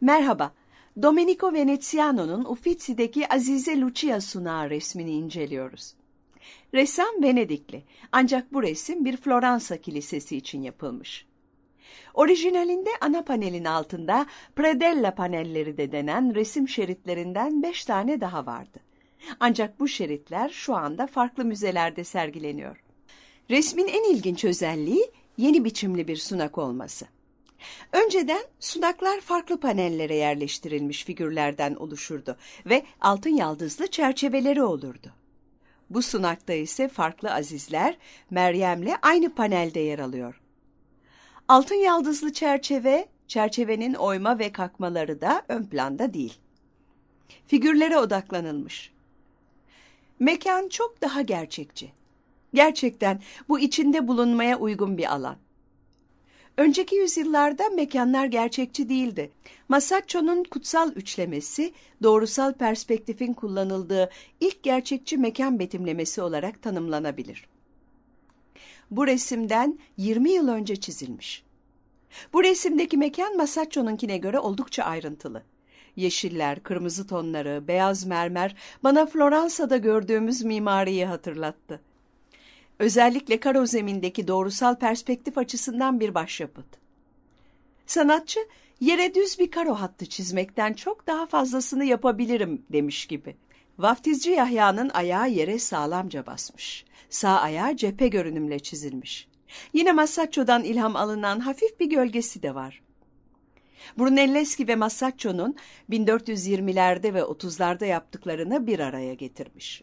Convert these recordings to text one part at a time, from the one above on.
Merhaba, Domenico Veneziano'nun Uffizi'deki Azize Lucia sunağı resmini inceliyoruz. Ressam Venedikli ancak bu resim bir Floransa kilisesi için yapılmış. Orijinalinde ana panelin altında predella panelleri de denen resim şeritlerinden beş tane daha vardı. Ancak bu şeritler şu anda farklı müzelerde sergileniyor. Resmin en ilginç özelliği yeni biçimli bir sunak olması. Önceden sunaklar farklı panellere yerleştirilmiş figürlerden oluşurdu ve altın yaldızlı çerçeveleri olurdu. Bu sunakta ise farklı azizler Meryem'le aynı panelde yer alıyor. Altın yaldızlı çerçeve, çerçevenin oyma ve kalkmaları da ön planda değil. Figürlere odaklanılmış. Mekan çok daha gerçekçi. Gerçekten bu içinde bulunmaya uygun bir alan. Önceki yüzyıllarda mekanlar gerçekçi değildi. Masacco'nun kutsal üçlemesi, doğrusal perspektifin kullanıldığı ilk gerçekçi mekan betimlemesi olarak tanımlanabilir. Bu resimden 20 yıl önce çizilmiş. Bu resimdeki mekan Masacco'nunkine göre oldukça ayrıntılı. Yeşiller, kırmızı tonları, beyaz mermer bana Floransa'da gördüğümüz mimariyi hatırlattı. Özellikle karo zemindeki doğrusal perspektif açısından bir başyapıt. Sanatçı, yere düz bir karo hattı çizmekten çok daha fazlasını yapabilirim demiş gibi. Vaftizci Yahya'nın ayağı yere sağlamca basmış. Sağ ayağı cephe görünümle çizilmiş. Yine Massacco'dan ilham alınan hafif bir gölgesi de var. Brunelleschi ve Massacco'nun 1420'lerde ve 30'larda yaptıklarını bir araya getirmiş.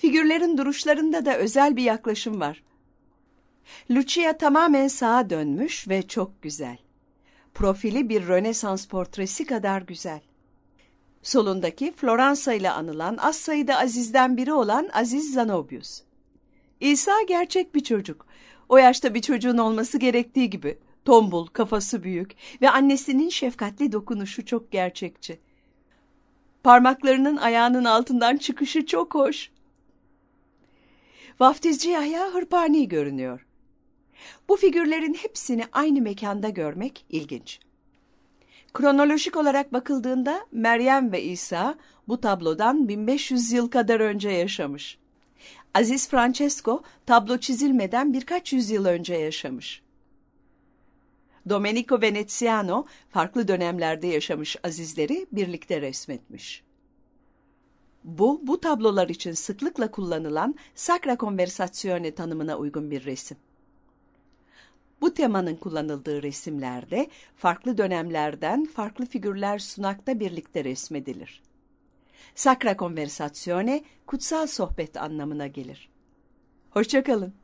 Figürlerin duruşlarında da özel bir yaklaşım var. Lucia tamamen sağa dönmüş ve çok güzel. Profili bir Rönesans portresi kadar güzel. Solundaki Floransa ile anılan az sayıda Aziz'den biri olan Aziz Zanobius. İsa gerçek bir çocuk. O yaşta bir çocuğun olması gerektiği gibi. Tombul, kafası büyük ve annesinin şefkatli dokunuşu çok gerçekçi. Parmaklarının ayağının altından çıkışı çok hoş. Vaftizci Yahya hırpani görünüyor. Bu figürlerin hepsini aynı mekanda görmek ilginç. Kronolojik olarak bakıldığında Meryem ve İsa bu tablodan 1500 yıl kadar önce yaşamış. Aziz Francesco tablo çizilmeden birkaç yüzyıl önce yaşamış. Domenico Veneziano farklı dönemlerde yaşamış azizleri birlikte resmetmiş. Bu, bu tablolar için sıklıkla kullanılan Sacra Conversazione tanımına uygun bir resim. Bu temanın kullanıldığı resimlerde farklı dönemlerden farklı figürler sunakta birlikte resmedilir. Sacra Conversazione, kutsal sohbet anlamına gelir. Hoşçakalın.